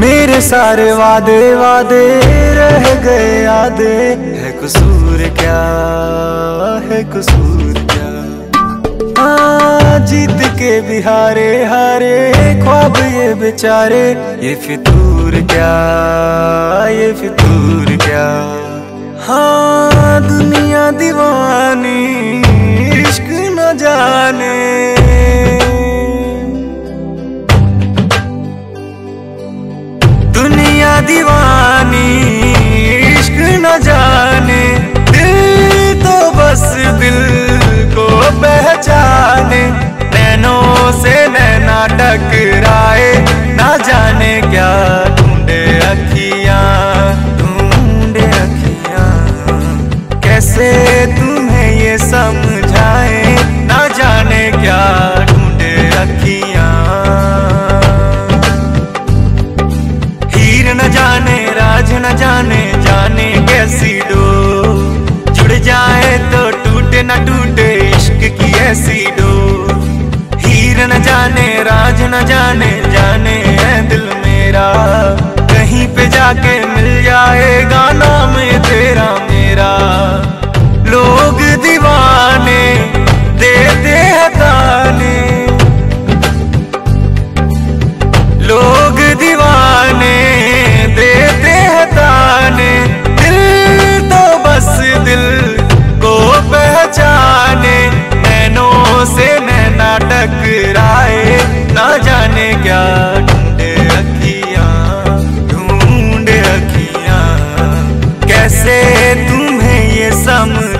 मेरे सारे वादे वादे रह गए आधे है कसूर क्या? है कसूर क्या? आ, जीत के बिहारे हारे हारे ख्वाब ये बेचारे। ये फितूर क्या? ये फितूर क्या? हाँ दीवानी, इश्क न जाने। दुनिया दीवानी, इश्क न जाने। दिल तो बस दिल को पहचाने। नैनों से नैना टकराए कैसे तुम्हें ये समझाए, ना जाने क्या ढूंढे अखियाँ। हीर न जाने, राज न जाने जाने कैसी डो जुड़ जाए तो टूटे न टूटे इश्क की ऐसी डो हीर न जाने, राज न जाने जाने कैसे तुम्हें ये समझ